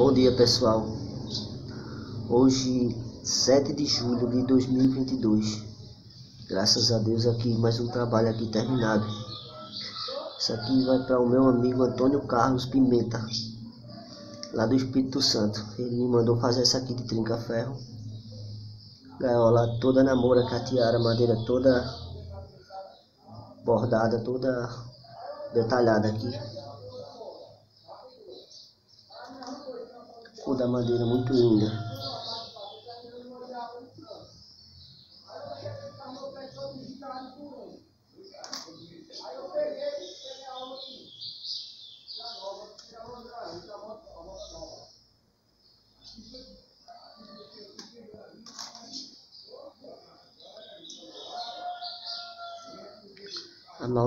Bom dia pessoal, hoje 7 de julho de 2022, graças a Deus aqui mais um trabalho aqui terminado. Isso aqui vai para o meu amigo Antônio Carlos Pimenta, lá do Espírito Santo. Ele me mandou fazer essa aqui de trinca-ferro, gaiola toda namora, cateara, madeira toda bordada, toda detalhada aqui. Da madeira muito linda.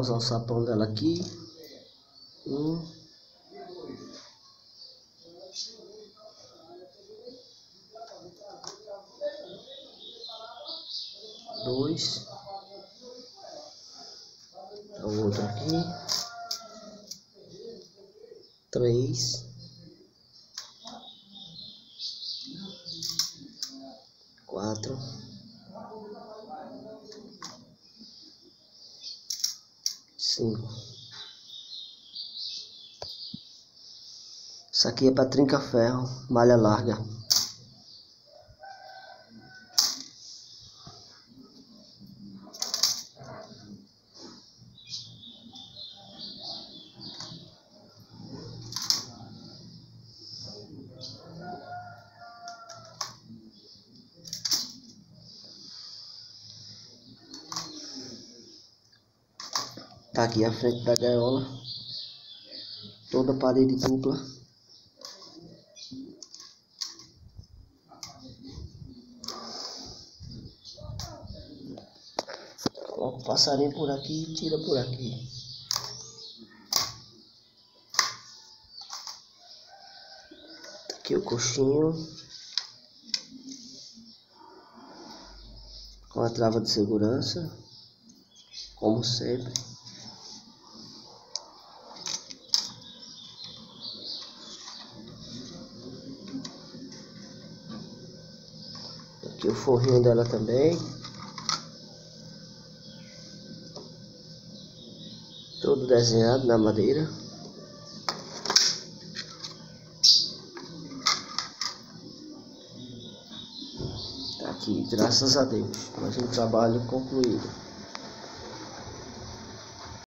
Vamos usar o sapão dela aqui. Um. Dois, o outro aqui, três, quatro, cinco. Isso aqui é para trinca ferro, malha larga. Tá aqui a frente da gaiola. Toda parede dupla. Coloca o passarinho por aqui e tira por aqui. Tá aqui o coxinho. Com a trava de segurança. Como sempre. Aqui o forrinho dela também. Todo desenhado na madeira. Tá aqui, graças a Deus. Mais um trabalho concluído.